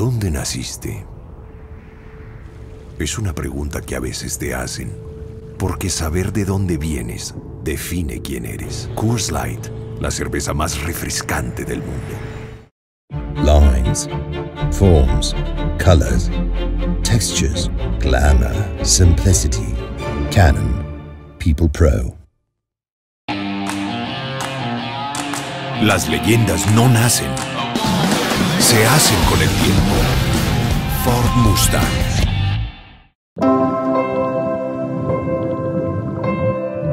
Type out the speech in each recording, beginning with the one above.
¿Dónde naciste? Es una pregunta que a veces te hacen, porque saber de dónde vienes define quién eres. Coors Light, la cerveza más refrescante del mundo. Lines, forms, colors, textures, glamour, simplicity. Canon, People Pro. Las leyendas no nacen, se hacen con el tiempo. Mustang.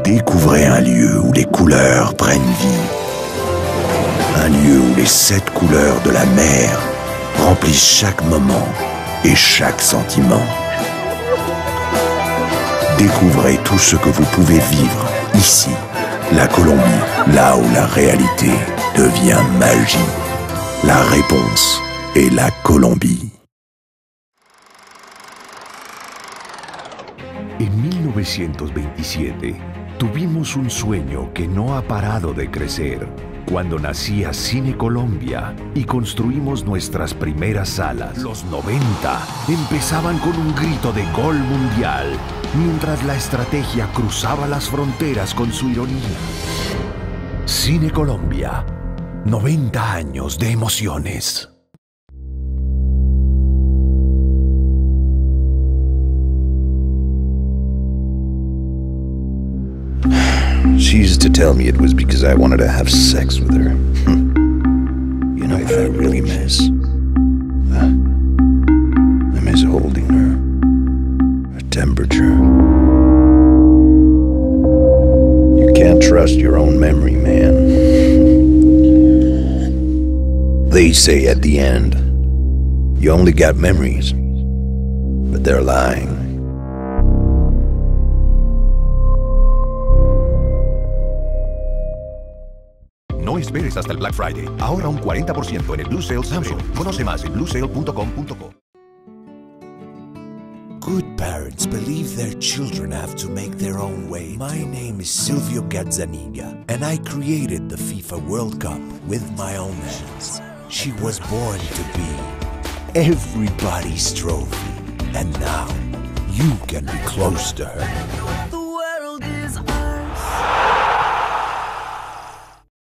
Découvrez un lieu où les couleurs prennent vie. Un lieu où les sept couleurs de la mer remplissent chaque moment et chaque sentiment. Découvrez tout ce que vous pouvez vivre ici, la Colombie, là où la réalité devient magie. La réponse est la Colombie. En 1927 tuvimos un sueño que no ha parado de crecer cuando nacía Cine Colombia y construimos nuestras primeras salas. Los 90 empezaban con un grito de gol mundial, mientras la estrategia cruzaba las fronteras con su ironía. Cine Colombia, 90 años de emociones. She used to tell me it was because I wanted to have sex with her. you know what I really miss? I miss holding her, her temperature. You can't trust your own memory, man. They say at the end, you only got memories, but they're lying. No esperes hasta el Black Friday. Ahora un 40% en el Blue Sale Samsung. Conoce más en bluesale.com.co. Good parents believe their children have to make their own way. My name is Silvio Gazzaniga, and I created the FIFA World Cup with my own hands. She was born to be everybody's trophy, and now you can be close to her.